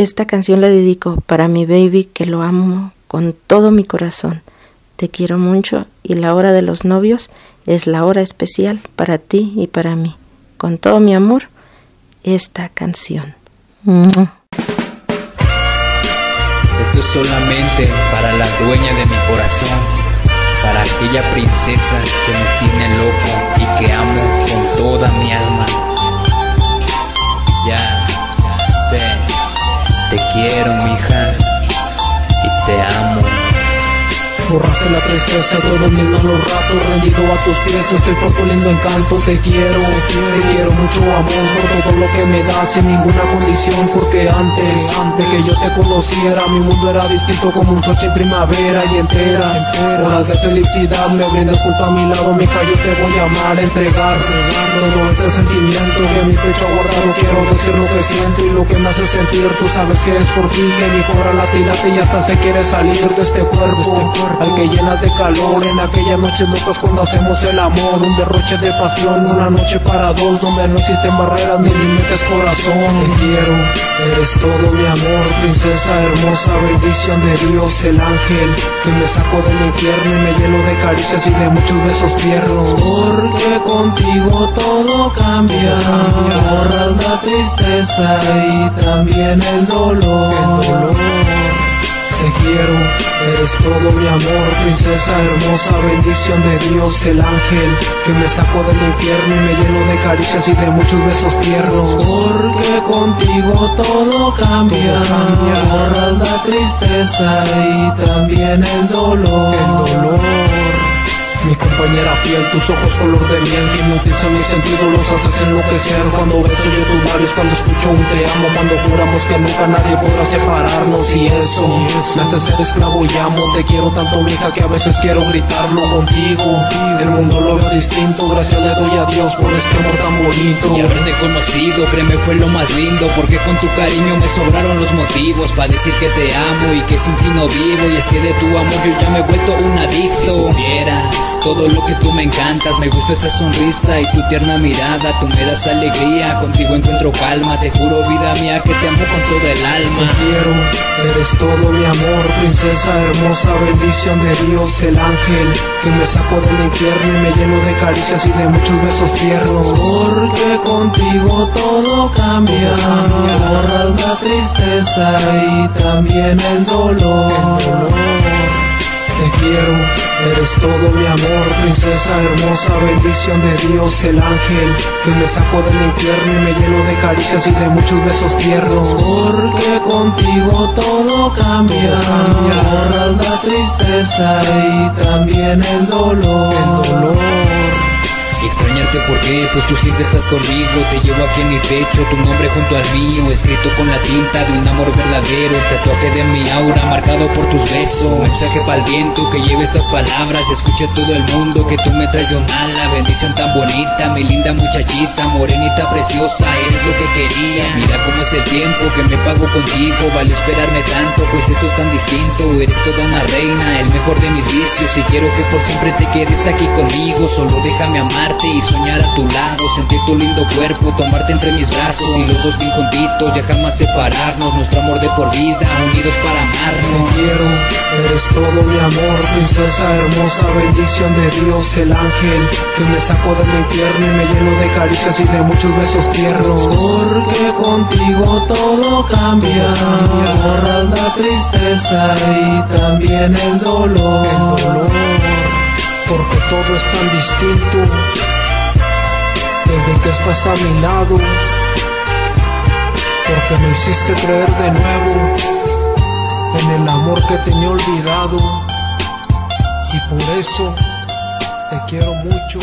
Esta canción la dedico para mi baby que lo amo con todo mi corazón. Te quiero mucho y la hora de los novios es la hora especial para ti y para mí. Con todo mi amor, esta canción. Esto es solamente para la dueña de mi corazón, para aquella princesa que me tiene loco y que amo con amo. Borraste la tristeza, todo lindo los ratos Rendido a tus pies, estoy por tu lindo encanto. Te quiero, te quiero mucho amor Por todo lo que me das sin ninguna condición Porque antes, antes que yo te conociera Mi mundo era distinto como un sol sin primavera y enteras Horas de felicidad me brindas junto a mi lado Mija, yo te voy a amar, entregar. Todo este sentimiento que mi pecho guardado Quiero decir lo que siento y lo que me hace sentir. Tú sabes que es por ti que mi cobra la y hasta se quiere salir de este cuerpo, de este cuerpo al que llenas de calor en aquellas noches locas cuando hacemos el amor. Un derroche de pasión una noche para dos donde no existen barreras ni límites corazón. Te quiero eres todo mi amor princesa hermosa bendición de Dios el ángel que me sacó del infierno y me lleno de caricias y de muchos besos tiernos. Porque contigo todo cambia borras la tristeza y también el dolor quiero, eres todo mi amor, princesa hermosa, bendición de Dios, el ángel que me sacó del infierno y me llenó de caricias y de muchos besos tiernos. Porque contigo todo cambia, borras la tristeza y también el dolor. El dolor. Mi compañera fiel, tus ojos color de miel que hipnotizan mis sentidos, los haces enloquecer. Cuando beso yo tus labios, cuando escucho un te amo Cuando juramos que nunca nadie podrá separarnos Y eso, hace ser esclavo y amo. Te quiero tanto mija que a veces quiero gritarlo contigo. El mundo lo veo distinto, gracias le doy a Dios por este amor tan bonito. Y haberte conocido, créeme fue lo más lindo Porque con tu cariño me sobraron los motivos Para decir que te amo y que sin ti no vivo Y es que de tu amor yo ya me he vuelto un adicto. Si todo lo que tú me encantas. Me gusta esa sonrisa y tu tierna mirada. Tú me das alegría, contigo encuentro calma. Te juro, vida mía, que te amo con todo el alma. Te quiero, eres todo mi amor, princesa hermosa, bendición de Dios, el ángel que me sacó del infierno y me lleno de caricias y de muchos besos tiernos. Porque contigo todo cambia, borras la tristeza y también. El dolor. Te quiero Eres todo mi amor, princesa hermosa, bendición de Dios, el ángel que me sacó del infierno y me llenó de caricias y de muchos besos tiernos. Porque contigo todo cambia, borras la tristeza y también el dolor. El dolor. Y extrañarte porque pues tú siempre estás conmigo Te llevo aquí en mi pecho, tu nombre junto al mío Escrito con la tinta de un amor verdadero El tatuaje de mi aura marcado por tus besos Mensaje para el viento que lleve estas palabras Escuche todo el mundo que tú me traes de un ala Bendición tan bonita, mi linda muchachita Morenita preciosa, eres lo que quería Mira cómo es el tiempo que me pago contigo Vale esperarme tanto, pues esto es tan distinto Eres toda una reina, el mejor de mis vicios Y quiero que por siempre te quedes aquí conmigo Solo déjame amar y soñar a tu lado, sentir tu lindo cuerpo, tomarte entre mis brazos y los dos bien juntitos, ya jamás separarnos, nuestro amor de por vida, unidos para amarnos. Te quiero, eres todo mi amor, princesa hermosa, bendición de Dios, el ángel que me sacó del infierno y me llenó de caricias y de muchos besos tiernos. Porque contigo todo cambia, borras la tristeza y también el dolor. El dolor porque todo es tan distinto desde que estás a mi lado, porque me hiciste creer de nuevo en el amor que tenía olvidado y por eso te quiero mucho.